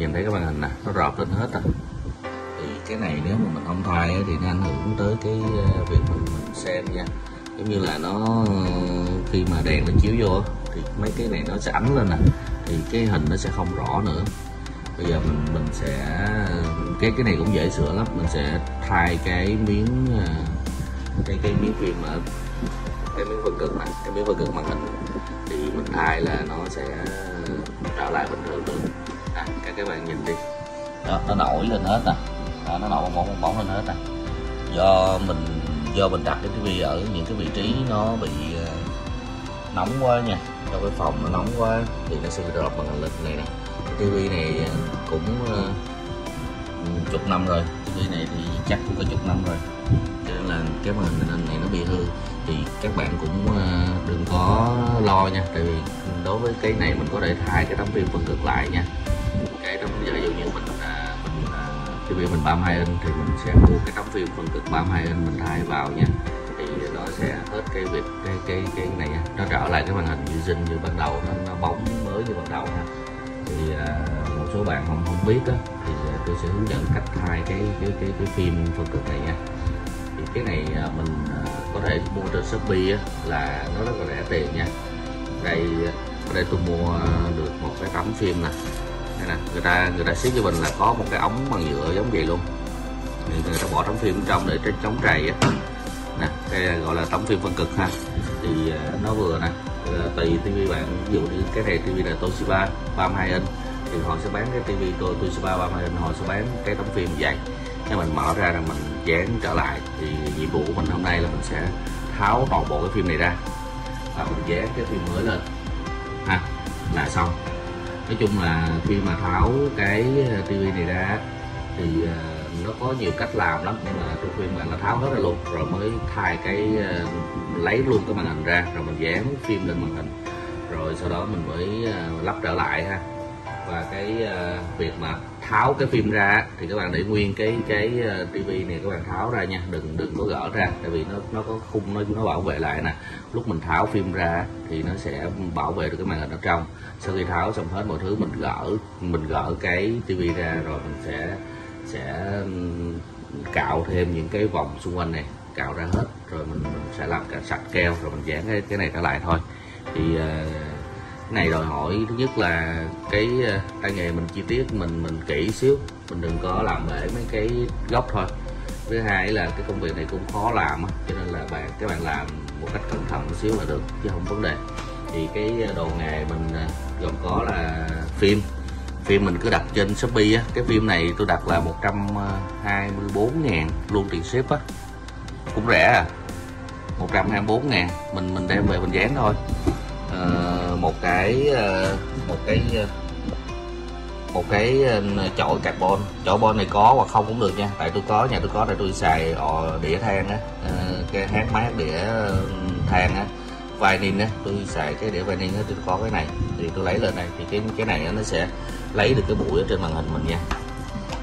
nhìn thấy cái màn hình nè nó rọt lên hết rồi thì cái này nếu mà mình không thay thì nó ảnh hưởng tới cái ờ, việc mình, mình xem nha. Giống như là nó ờ, khi mà đèn nó chiếu vô thì mấy cái này nó sẽ ánh lên nè thì cái hình nó sẽ không rõ nữa. Bây giờ mình mình sẽ ờ, cái cái này cũng dễ sửa lắm mình sẽ thay cái miếng cái cái miếng phim ở cái miếng phần cực này cái miếng phần cực màn hình. Thì mình thay là nó sẽ trở lại bình thường được các các bạn nhìn đi. Đó nó nổi lên hết nè. Đó, nó nổi bong bóng bong bóng lên hết nè. Do mình do mình đặt cái tivi ở những cái vị trí nó bị ờ, nóng quá nha. Trong cái phòng nó nóng quá thì nó sẽ bị đọt bằng hình này nè. Tivi này ờ, cũng uh, chục năm rồi. Tivi này thì chắc cũng có chục năm rồi. Cho nên là cái màn hình này nó bị hư. Thì các bạn cũng uh, đừng có lo nha. Tại vì đối với cái này mình có thể thay cái tấm pin phân cực lại nha trong giờ dụ như mình à, mình à, tivi mình 32 inch thì mình sẽ mua cái tấm phim phân cực 32 inch mình thay vào nha. Thì nó sẽ hết cái việc cái cái cái này nha. nó trở lại cái màn hình như zin như ban đầu nó, nó bóng mới như ban đầu ha. Thì à, một số bạn không không biết á thì à, tôi sẽ hướng dẫn cách thay cái cái cái cái phim phân cực này nha. Thì cái này à, mình à, có thể mua trên shopee á là nó rất là rẻ tiền nha. Đây ở đây tôi mua được một cái tấm phim nè nè. Người ta người ta xếp cho mình là có một cái ống bằng nhựa giống vậy luôn. Thì người ta bỏ tấm phim trong để trên chống trầy á. Nè, đây là gọi là tấm phim phân cực ha. Thì à, nó vừa nè tùy tivi bạn, ví dụ như cái này tivi là Toshiba 32 inch, thì họ sẽ bán cái tivi tôi Toshiba 32 inch, họ sẽ bán cái tấm phim vậy. Nếu mình mở ra là mình dán trở lại, thì nhiệm vụ của mình hôm nay là mình sẽ tháo toàn bộ cái phim này ra. Và mình dán cái phim mới lên. Ha, là xong nói chung là khi mà tháo cái ờ, tivi này ra thì ờ, nó có nhiều cách làm lắm. Nhưng mà tôi khuyên bạn là tháo hết ra luôn, rồi mới thay cái ờ, lấy luôn cái màn hình ra, rồi mình dán phim lên màn hình. Rồi sau đó mình mới lắp trở lại ha. Và cái việc mà tháo cái phim ra thì các bạn để nguyên cái cái ờ, tivi này các bạn tháo ra nha đừng đừng có gỡ ra tại vì nó nó có khung nó nó bảo vệ lại nè. Lúc mình tháo phim ra thì nó sẽ bảo vệ được cái màn hình ở trong. Sau khi tháo xong hết mọi thứ mình gỡ mình gỡ cái tivi ra rồi mình sẽ sẽ cạo thêm những cái vòng xung quanh này cạo ra hết rồi mình, mình sẽ làm cả sạch keo rồi mình dán cái cái này trở lại thôi. Thì uh, cái này đòi hỏi thứ nhất là cái ờ, tay nghề mình chi tiết mình mình kỹ xíu mình đừng có làm bể mấy cái góc thôi. Thứ hai là cái công việc này cũng khó làm cho nên là bạn các bạn làm một cách cẩn thận một xíu là được chứ không vấn đề. Thì cái ờ, đồ nghề mình ờ, gồm có là phim. Phim mình cứ đặt trên Shopee á cái phim này tôi đặt là 124 ngàn luôn tiền ship á. Cũng rẻ à 124 ngàn mình mình đem về mình dán thôi. À, một cái ờ, một cái ờ, một cái ờ, chổi carbon. Chổi bon này có hoặc không cũng được nha. Tại tôi có nhà tôi có để tôi xài đĩa than á. Cái hát mát đĩa than á. Vinin á tôi xài cái đĩa vinin á tôi có cái này. Thì tôi lấy lên này thì cái cái này nó sẽ lấy được cái bụi ở trên màn hình mình nha.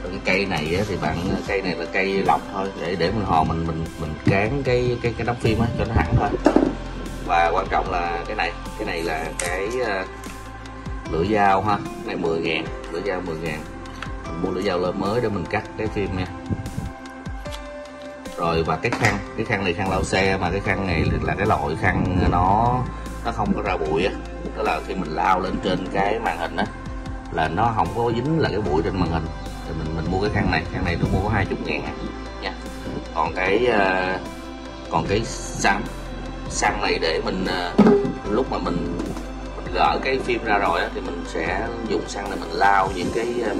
Cái cây này á, thì bạn cây này là cây lọc thôi để để mình hò mình mình mình cán cái cái cái đóng phim á cho nó hẳn thôi và quan trọng là cái này cái này là cái ờ, uh, lưỡi dao ha. Cái này 10 ngàn lưỡi dao 10 ngàn. Mình mua lưỡi dao lớn mới để mình cắt cái phim nha. Rồi và cái khăn cái khăn này khăn lau xe mà cái khăn này là cái loại khăn nó nó không có ra bụi á. Tức là khi mình lao lên trên cái màn hình á là nó không có dính là cái bụi trên màn hình. Thì mình mình mua cái khăn này khăn này tôi mua có 20 ngàn nha. Còn cái uh, còn cái xăng xăng này để mình ờ, lúc mà mình, mình gỡ cái phim ra rồi á, thì mình sẽ dùng xăng để mình lau những cái ờ,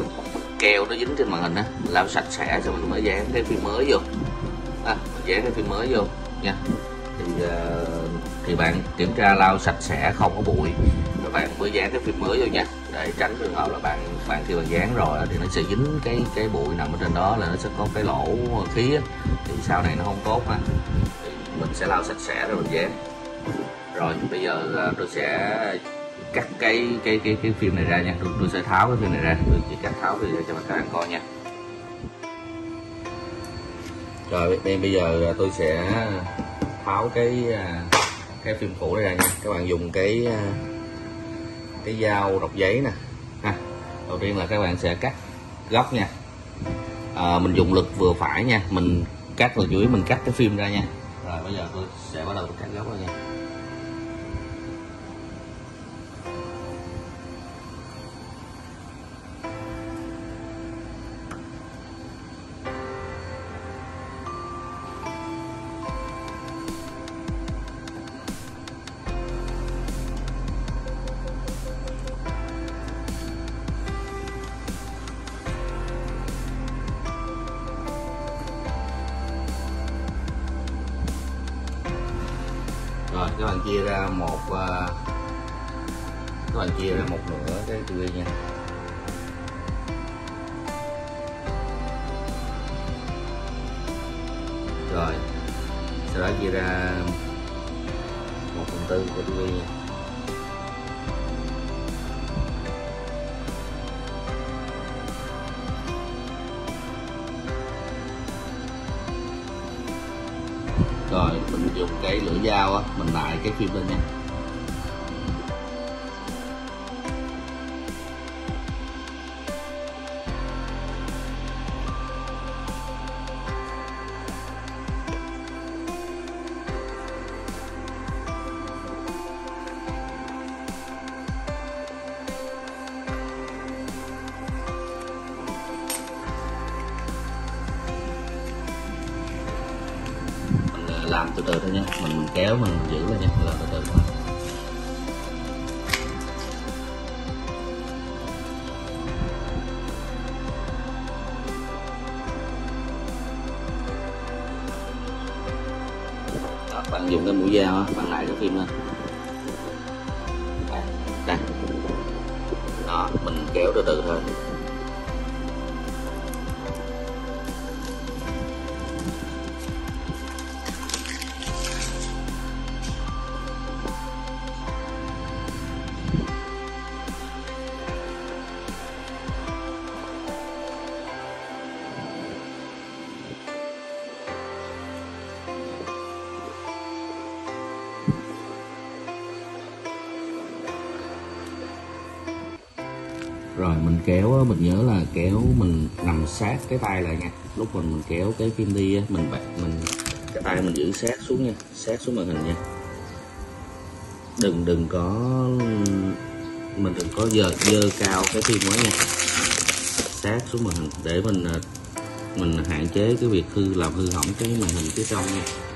keo nó dính trên màn hình á lau sạch sẽ rồi mình mới dán cái phim mới vô. À, mình dán cái phim mới vô nha. Thì uh, thì bạn kiểm tra lau sạch sẽ không có bụi rồi bạn mới dán cái phim mới vô nha. Để tránh trường hợp là bạn bạn khi bạn dán rồi thì nó sẽ dính cái cái bụi nằm ở trên đó là nó sẽ có cái lỗ khí á, thì sau này nó không tốt mà mình sẽ lau sạch sẽ rồi mình dán. Rồi bây giờ à, tôi sẽ cắt cái cái cái cái phim này ra nha. Tôi, tôi sẽ tháo cái phim này ra tôi chỉ cắt tháo thì cho các bạn coi nha. Rồi bây bây giờ à, tôi sẽ tháo cái à, cái phim cũ này ra nha. Các bạn dùng cái cái dao đọc giấy nè. Ha đầu tiên là các bạn sẽ cắt góc nha. À, mình dùng lực vừa phải nha. Mình cắt là dưới mình cắt cái phim ra nha rồi bây giờ tôi sẽ bắt đầu cắt gốc ra nha. Các bạn chia ra một ờ, các bạn chia ra một nửa cái tươi nha. Rồi, sau đó chia ra một phần tư của tươi nha. Lửa dao á mình lại cái phim lên nha. Làm từ từ thôi nha. Mình mình kéo mình giữ lại nha. Làm từ từ. Thôi đó, bạn dùng cái mũi dao á bạn lại cái phim lên. Rồi, mình kéo mình nhớ là kéo mình nằm sát cái tay lại nha. Lúc mình mình kéo cái phim đi mình bạc mình, cái tay mình giữ sát xuống nha, sát xuống màn hình nha. Đừng đừng có, mình đừng có dơ dơ cao cái phim quá nha. Sát xuống màn hình, để mình à, mình hạn chế cái việc hư, làm hư hỏng cái màn hình phía trong nha.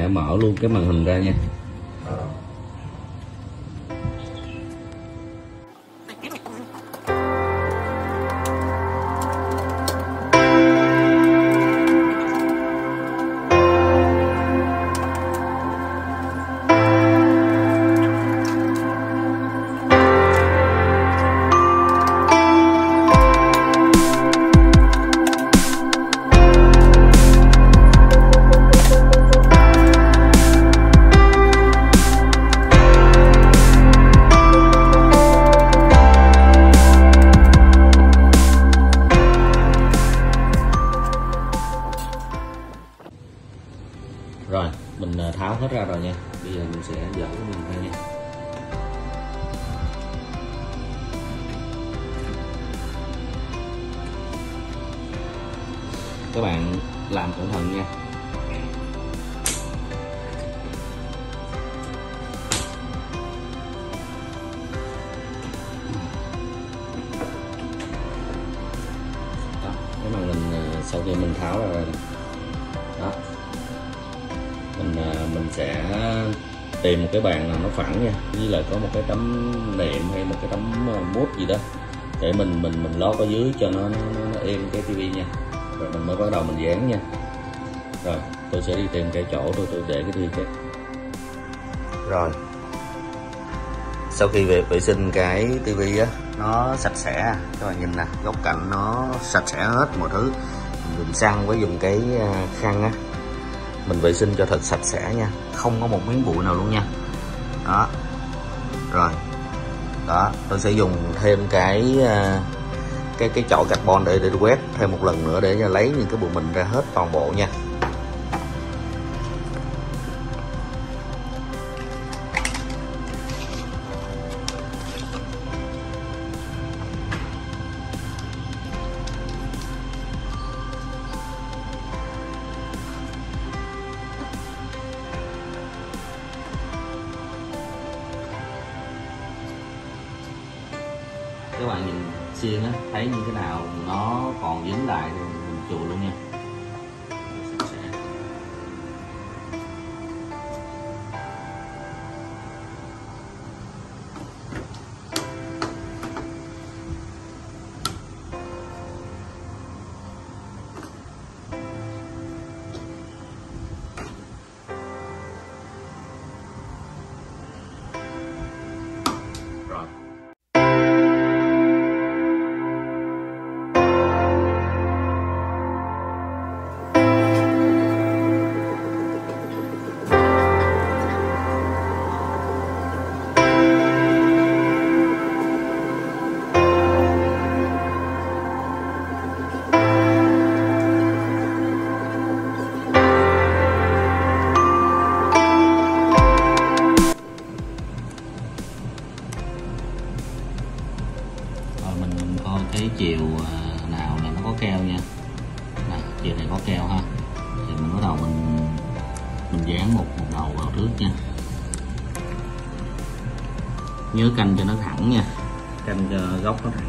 Sẽ mở luôn cái màn hình ra nha. Tháo ra rồi đó. Mình à, mình sẽ tìm một cái bàn nào nó phẳng nha với lại có một cái tấm nệm hay một cái tấm à, mút gì đó để mình mình mình lót ở dưới cho nó, nó, nó êm cái tivi nha. Rồi mình mới bắt đầu mình dán nha. Rồi tôi sẽ đi tìm cái chỗ tôi tôi để cái tivi chết rồi. Sau khi vệ, vệ sinh cái tivi á nó sạch sẽ. Các bạn nhìn nè góc cạnh nó sạch sẽ hết mọi thứ dùng xăng với dùng cái à, khăn á, mình vệ sinh cho thật sạch sẽ nha, không có một miếng bụi nào luôn nha. Đó. Rồi. Đó, tôi sẽ dùng thêm cái à, cái cái chậu carbon để để quét thêm một lần nữa để lấy những cái bụi mình ra hết toàn bộ nha. Canh cho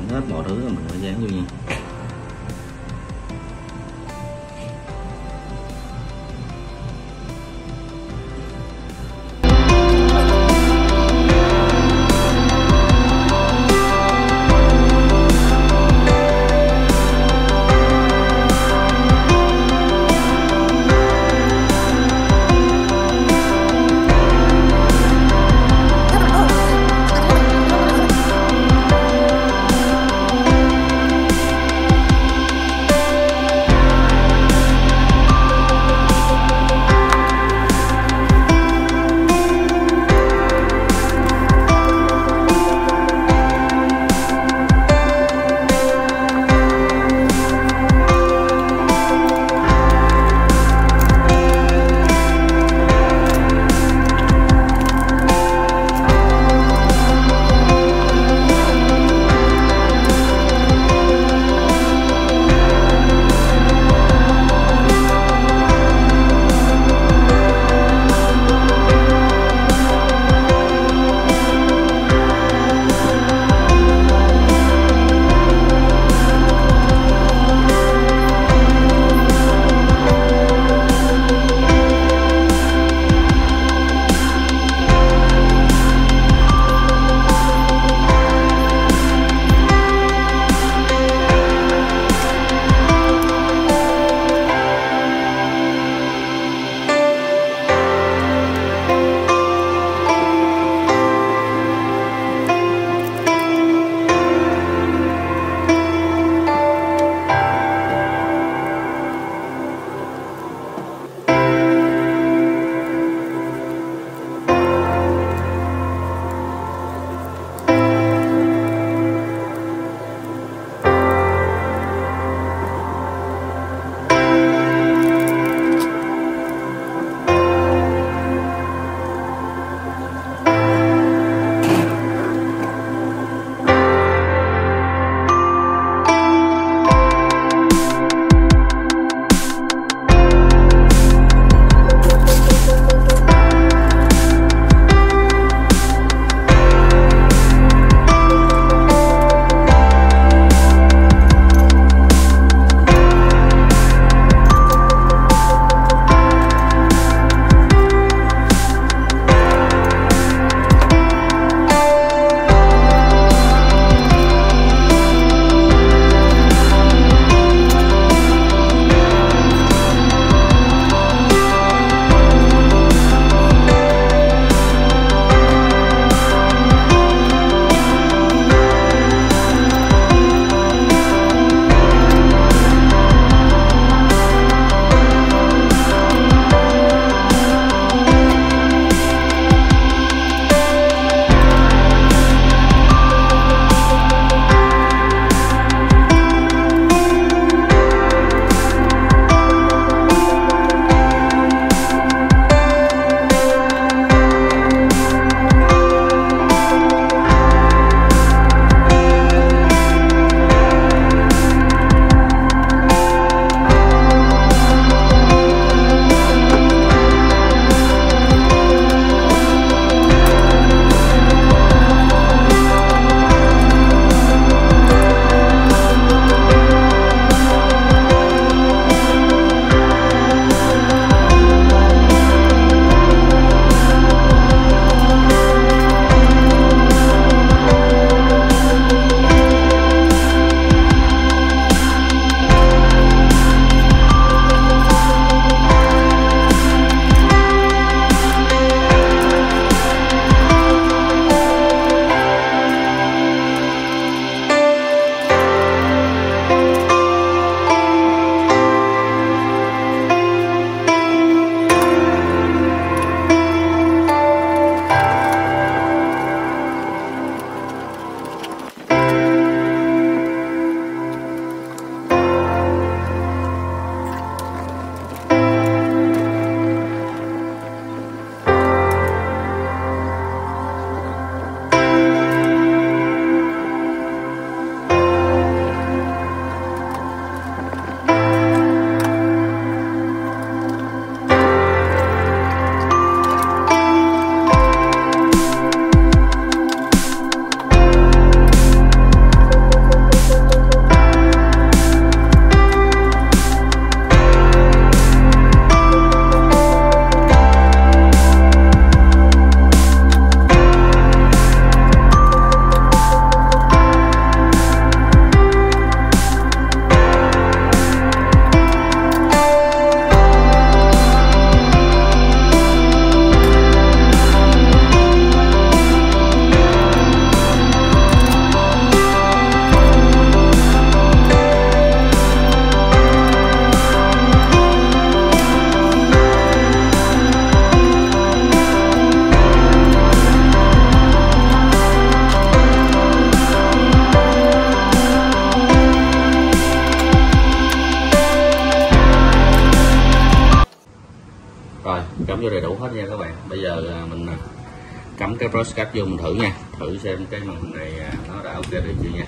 cái brush card vô mình thử nha. Thử xem cái màn hình này à, nó đã ok được chưa nha.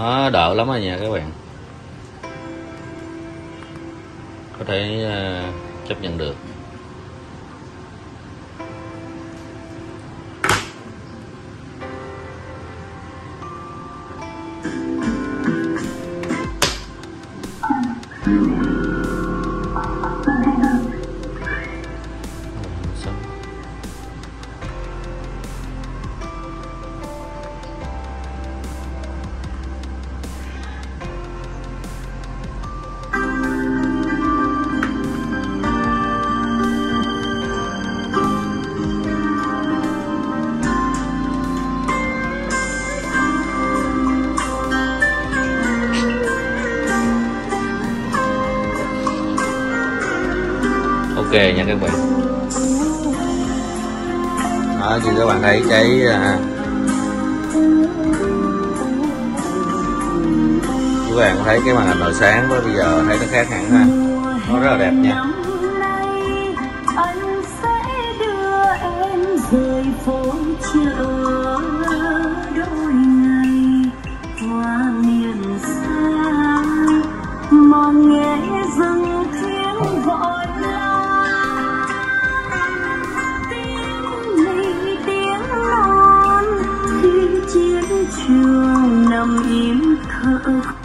Nó đỡ lắm rồi nha các bạn. Có thể ờ, chấp nhận được. Ok nha các bạn. Đó thì các bạn thấy cái à, các bạn thấy cái màn hình hồi sáng với bây giờ thấy nó khác hẳn ha. Nó rất là đẹp nha. Năm nay anh sẽ đưa em rời phố chợ nằm im thở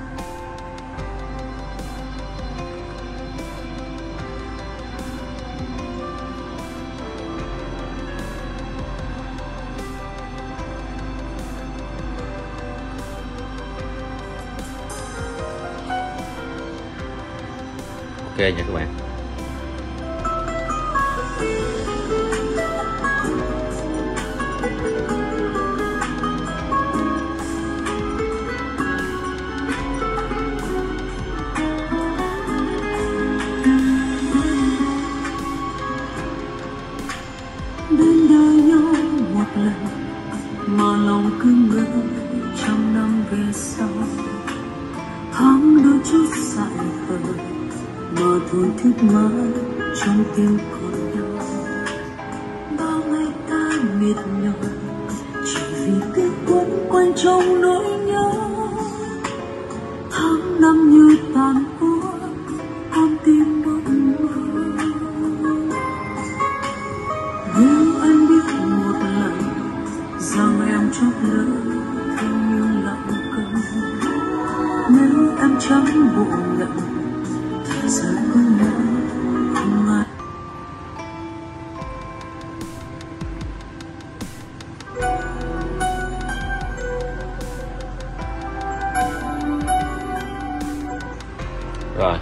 rồi,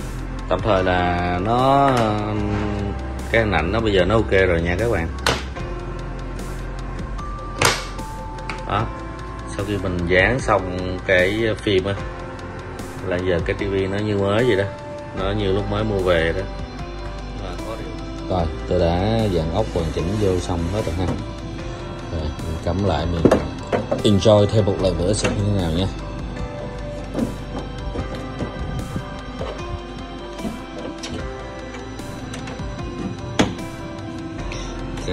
tạm thời là nó, cái hình ảnh nó bây giờ nó ok rồi nha các bạn. Đó, sau khi mình dán xong cái phim á, là giờ cái tivi nó như mới vậy đó. Nó như lúc mới mua về đó. Rồi, tôi đã dàn ốc hoàn chỉnh vô xong hết rồi ha. Rồi, mình cắm lại, mình enjoy thêm một lần nữa xem như thế nào nha.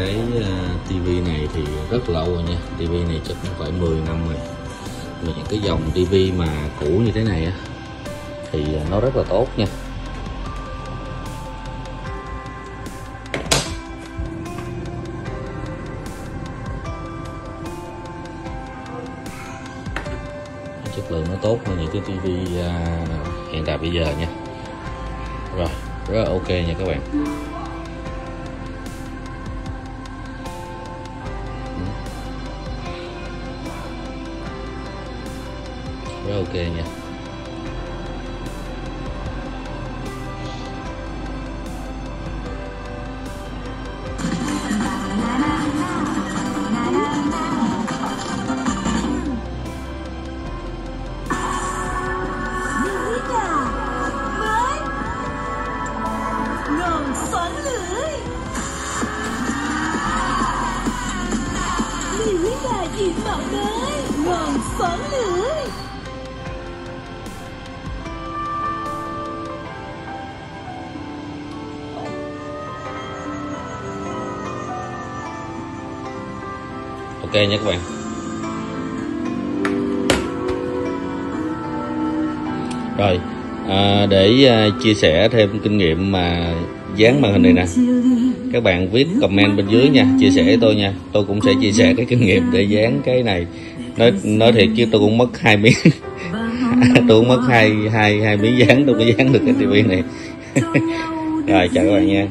Cái ờ, tivi này thì rất lâu rồi nha. tivi này chắc cũng phải 10 năm rồi. Mà những cái dòng tivi mà cũ như thế này á, thì ờ, nó rất là tốt nha. Chất lượng nó tốt hơn những cái tivi ờ, hiện tại bây giờ nha. Rồi, rất là ok nha các bạn. Rất ok nha. Lưới gà mới Ngon xoắn lưỡi ok nha các bạn. Rồi à, để à, chia sẻ thêm kinh nghiệm mà dán màn hình này nè. Các bạn viết comment bên dưới nha chia sẻ với tôi nha. Tôi cũng sẽ chia sẻ cái kinh nghiệm để dán cái này. Nói nói thiệt chứ tôi cũng mất hai miếng. Tôi cũng mất hai hai hai miếng dán tôi mới dán được cái tivi này. Rồi chào các bạn nha.